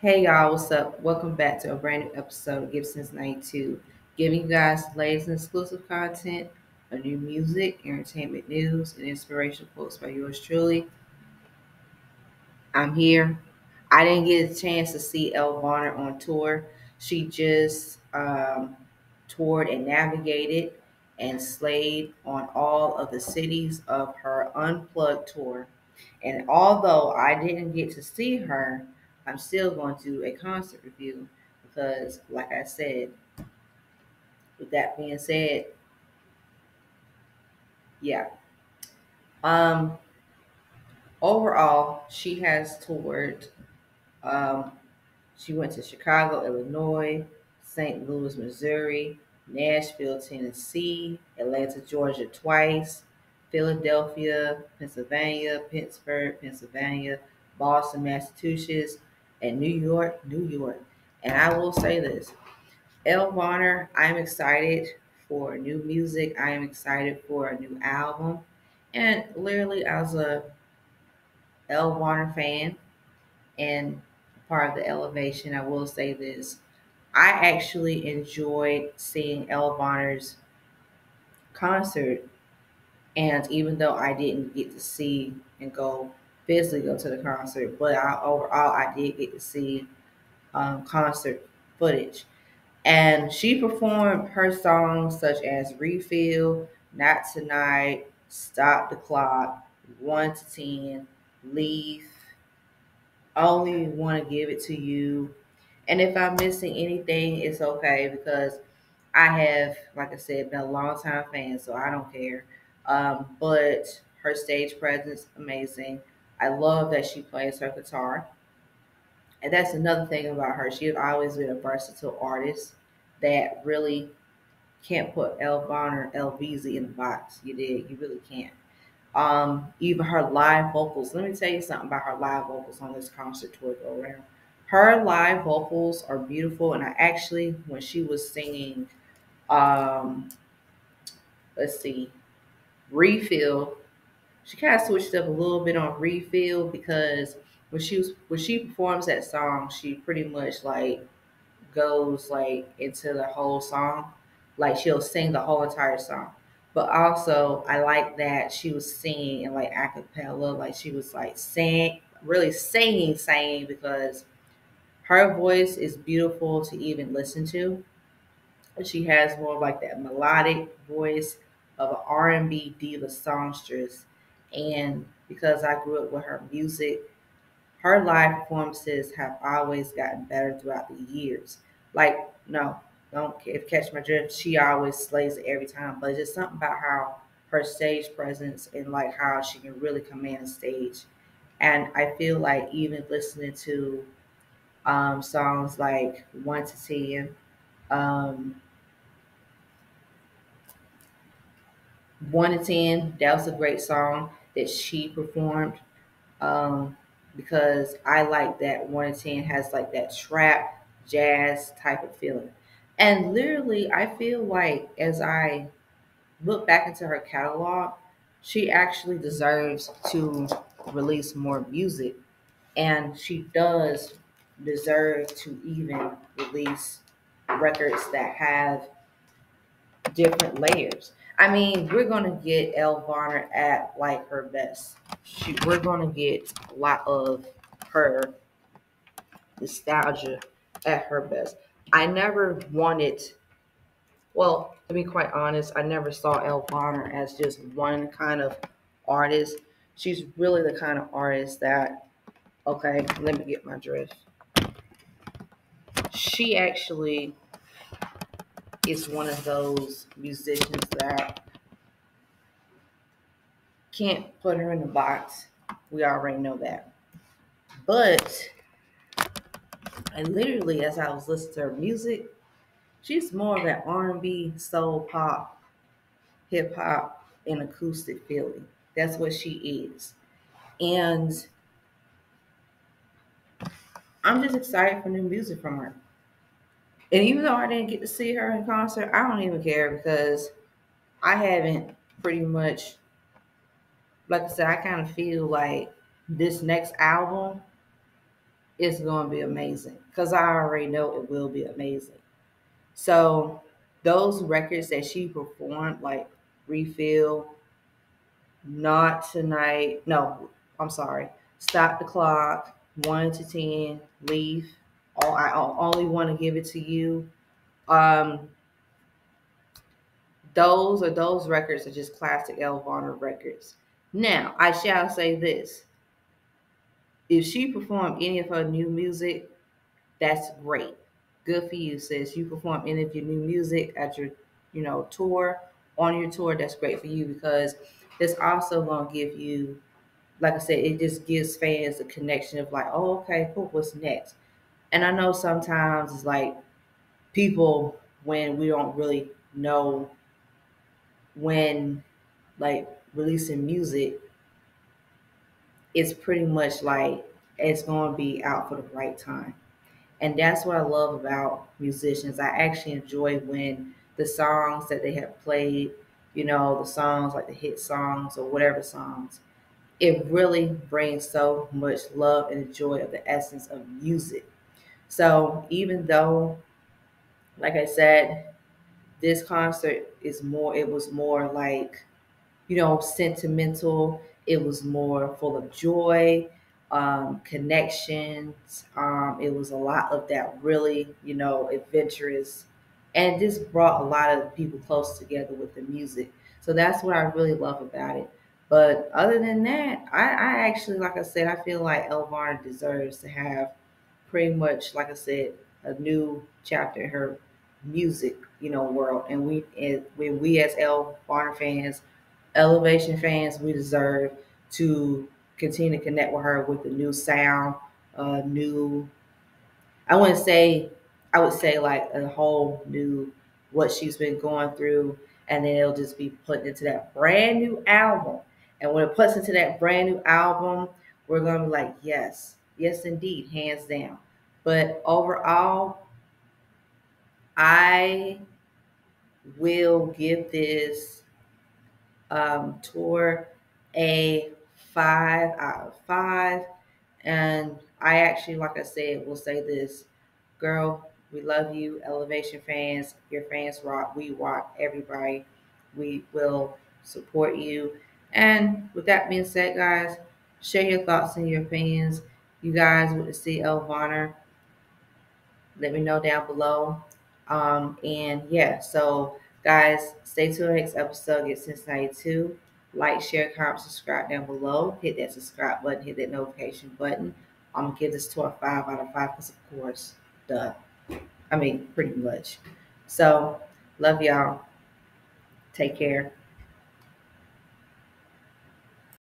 Hey y'all, what's up? Welcome back to a brand new episode of GiftedSince92, giving you guys the latest and exclusive content of new music, entertainment news, and inspirational quotes by yours truly. I'm here. I didn't get a chance to see Elle on tour. She just um, toured and navigated and slayed on all of the cities of her Unplugged tour. And although I didn't get to see her, I'm still going to do a concert review because, like I said, with that being said, yeah. Um, overall, she has toured. Um, she went to Chicago, Illinois, St. Louis, Missouri, Nashville, Tennessee, Atlanta, Georgia twice, Philadelphia, Pennsylvania, Pittsburgh, Pennsylvania, Boston, Massachusetts, and New York, New York. And I will say this Elle Varner, I'm excited for new music. I am excited for a new album. And literally, as a Elle Varner fan and part of the Ellevation, I will say this. I actually enjoyed seeing Elle Varner's concert. And even though I didn't get to see and go physically go to the concert, but I, overall I did get to see um, concert footage. And she performed her songs such as Refill, Not Tonight, Stop the Clock, 1 to 10, Leave, Only Want to Give It to You. And if I'm missing anything, it's okay because I have, like I said, been a long time fan, so I don't care. Um, but her stage presence, amazing. I love that she plays her guitar. And that's another thing about her. She has always been a versatile artist that really can't put Elle Varner, LVZ in the box. You did. You really can't. Um, even her live vocals. Let me tell you something about her live vocals on this concert tour go around. Her live vocals are beautiful, and I actually, when she was singing, um, let's see, Refill, she kind of switched up a little bit on Refill because when she was when she performs that song, she pretty much like goes like into the whole song. Like she'll sing the whole entire song. But also I like that she was singing in like a cappella, like she was like saying really singing, saying because her voice is beautiful to even listen to. She has more of like that melodic voice of an R&B diva songstress. And because I grew up with her music, her live performances have always gotten better throughout the years. Like, no, don't if catch my drift. She always slays it every time, but it's just something about how her stage presence and like how she can really command a stage. And I feel like even listening to um, songs like One to Ten, um, One to Ten, that was a great song that she performed. Um, because I like that one to ten has like that trap jazz type of feeling. And literally, I feel like as I look back into her catalog, she actually deserves to release more music. And she does deserve to even release records that have different layers. I mean, we're gonna get Elle Varner at like her best. She, we're gonna get a lot of her nostalgia at her best. I never wanted, well, to be quite honest, I never saw Elle Varner as just one kind of artist. She's really the kind of artist that, okay, let me get my dress. She actually is one of those musicians that can't put her in a box. We already know that. But I literally, as I was listening to her music, she's more of that R&B, soul pop, hip hop, and acoustic feeling. That's what she is. And I'm just excited for new music from her. And even though I didn't get to see her in concert, I don't even care because I haven't pretty much, like I said, I kind of feel like this next album is going to be amazing because I already know it will be amazing. So those records that she performed, like Refill, Not Tonight, no, I'm sorry, Stop the Clock, 1 to 10, Leave, all, I only want to give it to you. Um, those are those records are just classic Elle Varner records. Now, I shall say this. If she performed any of her new music, that's great. Good for you, sis. You perform any of your new music at your, you know, tour, on your tour, that's great for you because it's also gonna give you, like I said, it just gives fans a connection of like, oh, okay, cool, what's next? And I know sometimes it's like people when we don't really know when like releasing music, it's pretty much like it's going to be out for the right time. And that's what I love about musicians. I actually enjoy when the songs that they have played, you know, the songs like the hit songs or whatever songs, it really brings so much love and joy of the essence of music. So even though, like I said, this concert is more, it was more like, you know, sentimental. It was more full of joy, um, connections. Um, it was a lot of that really, you know, adventurous. And this brought a lot of people close together with the music. So that's what I really love about it. But other than that, I, I actually, like I said, I feel like Elle Varner deserves to have pretty much, like I said, a new chapter in her music, you know, world. And we, and when we as Elle Varner fans, Ellevation fans, we deserve to continue to connect with her with the new sound, a new. I wouldn't say, I would say like a whole new what she's been going through, and then it'll just be put into that brand new album. And when it puts into that brand new album, we're gonna be like, yes, yes, indeed, hands down. But overall, I will give this um, tour a five out of five. And I actually, like I said, will say this girl, we love you, Ellevation fans. Your fans rock. We rock everybody. We will support you. And with that being said, guys, share your thoughts and your opinions. You guys to see Elle Varner let me know down below. Um, and yeah, so guys, stay tuned next episode. GiftedSince92. Like, share, comment, subscribe down below. Hit that subscribe button, hit that notification button. I'm gonna give this to a five out of five because of course, duh. I mean, pretty much. So love y'all. Take care.